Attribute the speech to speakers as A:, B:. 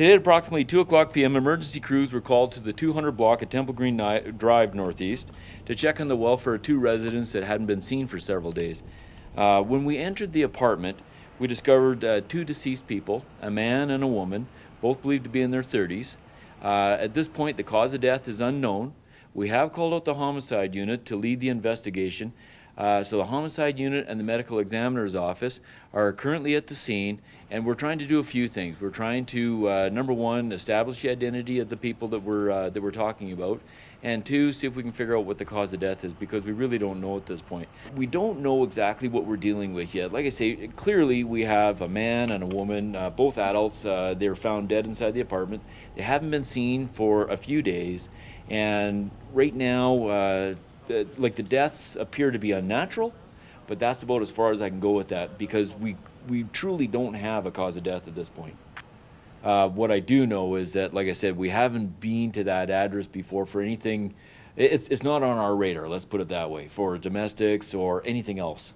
A: Today at approximately 2 o'clock p.m., emergency crews were called to the 200 block at Templegreen Drive Northeast to check on the welfare of two residents that hadn't been seen for several days. Uh, when we entered the apartment, we discovered uh, two deceased people, a man and a woman, both believed to be in their 30s. Uh, at this point, the cause of death is unknown. We have called out the homicide unit to lead the investigation. Uh, so the homicide unit and the medical examiner's office are currently at the scene, and we're trying to do a few things. We're trying to uh, number one, establish the identity of the people that we're uh, that we're talking about, and two, see if we can figure out what the cause of death is because we really don't know at this point. We don't know exactly what we're dealing with yet. Like I say, clearly we have a man and a woman, uh, both adults. Uh, they were found dead inside the apartment. They haven't been seen for a few days, and right now, uh, the, like the deaths appear to be unnatural, but that's about as far as I can go with that because we we truly don't have a cause of death at this point. Uh, what I do know is that, like I said, we haven't been to that address before for anything. It's it's not on our radar. Let's put it that way for domestics or anything else.